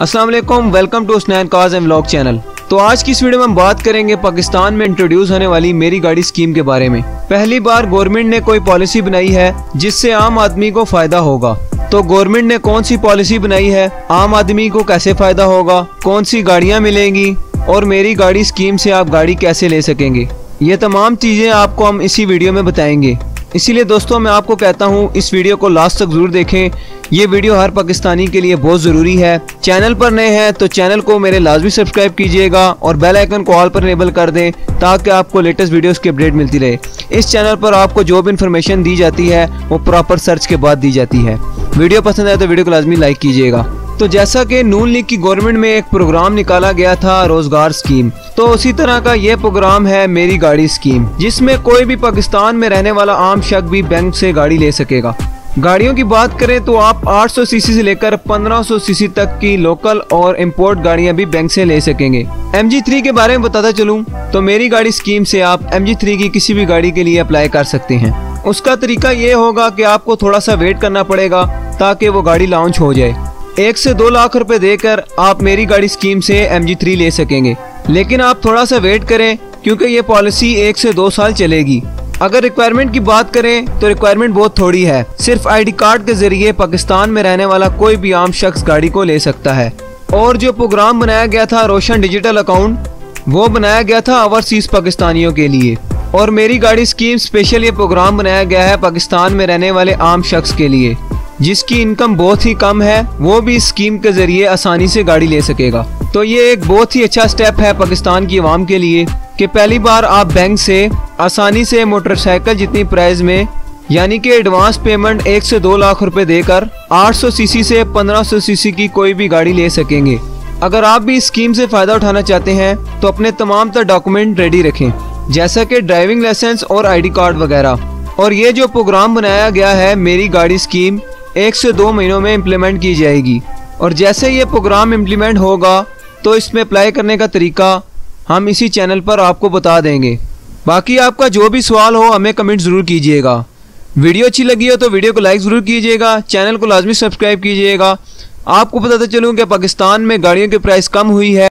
अस्सलाम वालेकुम to Snain cars and vlog channel तो आज की इस वीडियो में हम बात करेंगे पाकिस्तान में इंट्रोड्यूस होने वाली मेरी गाड़ी स्कीम के बारे में। पहली बार गवर्नमेंट ने कोई पॉलिसी बनाई है, जिससे आम आदमी को फ़ायदा होगा। तो गवर्नमेंट ने कौन सी पॉलिसी बनाई है, आम आदमी को कैसे फ़ायदा होगा, कौन सी गाड़ियाँ मिलेंगी, और मेरी गाड़ी स्कीम से आप गाड़ी कैसे ले सकेंगे। ये तमाम चीज़ें आपको हम इसी वीडियो में बताएँगे। इसीलिए दोस्तों मैं आपको कहता हूँ, इस वीडियो को लास्ट तक ज़रूर देखें। ये वीडियो हर पाकिस्तानी के लिए बहुत ज़रूरी है। चैनल पर नए हैं तो चैनल को मेरे लाजमी सब्सक्राइब कीजिएगा और बेल आइकन को ऑल पर इनेबल कर दें ताकि आपको लेटेस्ट वीडियोस की अपडेट मिलती रहे। इस चैनल पर आपको जो भी इन्फॉर्मेशन दी जाती है, वो प्रॉपर सर्च के बाद दी जाती है। वीडियो पसंद आए तो वीडियो को लाजमी लाइक कीजिएगा। तो जैसा कि नून लीग की गवर्नमेंट में एक प्रोग्राम निकाला गया था, रोज़गार स्कीम तो उसी तरह का ये प्रोग्राम है मेरी गाड़ी स्कीम, जिसमें कोई भी पाकिस्तान में रहने वाला आम शख्स भी बैंक से गाड़ी ले सकेगा। गाड़ियों की बात करें तो आप 800 सीसी से लेकर 1500 सीसी तक की लोकल और इंपोर्ट गाड़ियाँ भी बैंक से ले सकेंगे। MG3 के बारे में बताता चलूँ तो मेरी गाड़ी स्कीम से आप MG3 की किसी भी गाड़ी के लिए अप्लाई कर सकते हैं। उसका तरीका ये होगा कि आपको थोड़ा सा वेट करना पड़ेगा, ताकि वो गाड़ी लॉन्च हो जाए। एक से दो लाख रुपए देकर आप मेरी गाड़ी स्कीम से एम थ्री ले सकेंगे। लेकिन आप थोड़ा सा वेट करें, क्योंकि ये पॉलिसी एक से दो साल चलेगी। अगर रिक्वायरमेंट की बात करें तो रिक्वायरमेंट बहुत थोड़ी है। सिर्फ़ आईडी कार्ड के ज़रिए पाकिस्तान में रहने वाला कोई भी आम शख्स गाड़ी को ले सकता है। और जो प्रोग्राम बनाया गया था रोशन डिजिटल अकाउंट वो बनाया गया था ओवरसीज पाकिस्तानियों के लिए। और मेरी गाड़ी स्कीम स्पेशल ये प्रोग्राम बनाया गया है पाकिस्तान में रहने वाले आम शख्स के लिए। जिसकी इनकम बहुत ही कम है, वो भी इस स्कीम के ज़रिए आसानी से गाड़ी ले सकेगा। तो ये एक बहुत ही अच्छा स्टेप है पाकिस्तान की आवाम के लिए कि पहली बार आप बैंक से आसानी से मोटरसाइकिल जितनी प्राइस में, यानी कि एडवांस पेमेंट एक से दो लाख रुपए देकर 800 सीसी से 1500 सीसी की कोई भी गाड़ी ले सकेंगे। अगर आप भी इस स्कीम से फ़ायदा उठाना चाहते हैं तो अपने तमाम तर डॉक्यूमेंट रेडी रखें, जैसा कि ड्राइविंग लाइसेंस और आईडी कार्ड वगैरह। और ये जो प्रोग्राम बनाया गया है, मेरी गाड़ी स्कीम एक से दो महीनों में इम्प्लीमेंट की जाएगी। और जैसे ये प्रोग्राम इम्प्लीमेंट होगा तो इसमें अप्लाई करने का तरीका हम इसी चैनल पर आपको बता देंगे। बाकी आपका जो भी सवाल हो, हमें कमेंट ज़रूर कीजिएगा। वीडियो अच्छी लगी हो तो वीडियो को लाइक ज़रूर कीजिएगा चैनल को लाजमी सब्सक्राइब कीजिएगा। आपको बताते चलूँ कि पाकिस्तान में गाड़ियों की प्राइस कम हुई है।